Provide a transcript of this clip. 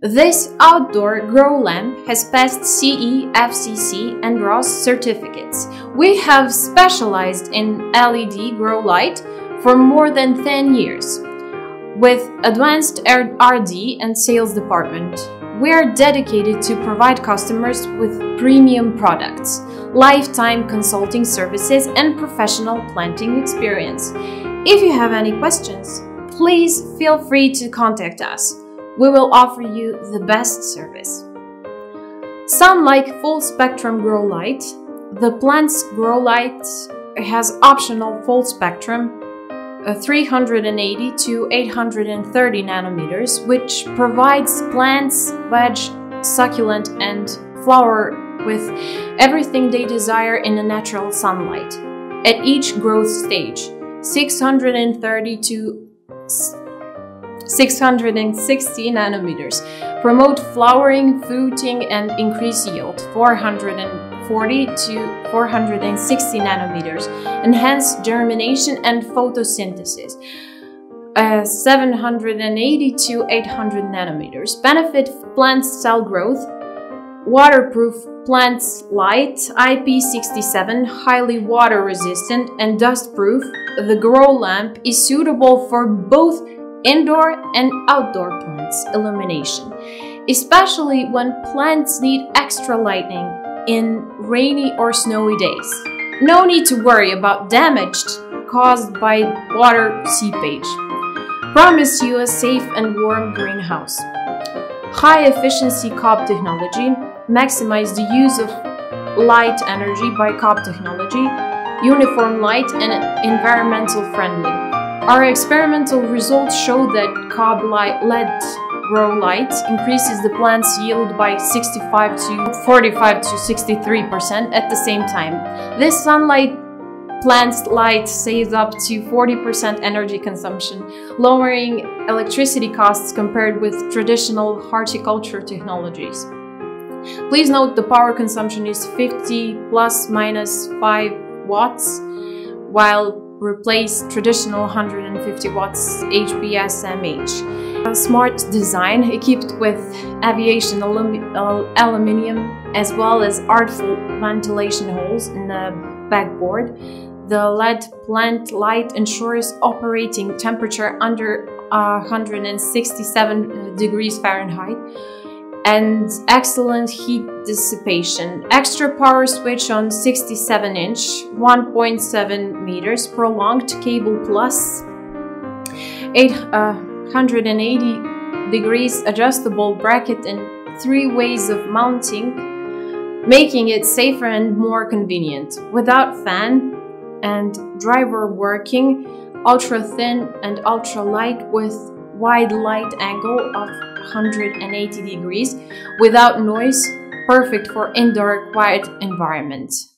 This outdoor grow lamp has passed CE, FCC, and RoHS certificates. We have specialized in LED grow light for more than 10 years. With advanced R&D and sales department, we are dedicated to provide customers with premium products, lifetime consulting services, and professional planting experience. If you have any questions, please feel free to contact us we will offer you the best service. Sunlight Full Spectrum Grow Light. The plant's grow light has optional full spectrum uh, 380 to 830 nanometers, which provides plants, veg, succulent, and flower with everything they desire in a natural sunlight. At each growth stage, 630 to 660 nanometers. Promote flowering, fruiting, and increase yield 440 to 460 nanometers. Enhance germination and photosynthesis. Uh, 780 to 800 nanometers. Benefit plant cell growth. Waterproof plants light, IP67, highly water resistant and dust proof. The grow lamp is suitable for both indoor and outdoor plants illumination, especially when plants need extra lighting in rainy or snowy days. No need to worry about damage caused by water seepage. Promise you a safe and warm greenhouse. High efficiency cob technology, maximize the use of light energy by cob technology, uniform light and environmental friendly. Our experimental results show that cob light LED grow light increases the plant's yield by 65 to 45 to 63% at the same time. This sunlight plant's light saves up to 40% energy consumption, lowering electricity costs compared with traditional horticulture technologies. Please note the power consumption is 50 plus minus 5 watts, while replace traditional 150 watts HPS MH. A smart design equipped with aviation alum aluminium as well as artful ventilation holes in the backboard. The LED plant light ensures operating temperature under uh, 167 degrees Fahrenheit and excellent heat dissipation. Extra power switch on 67 inch, 1.7 meters, prolonged cable plus 880 uh, degrees adjustable bracket and three ways of mounting, making it safer and more convenient. Without fan and driver working, ultra thin and ultra light with wide light angle of 180 degrees without noise, perfect for indoor quiet environments.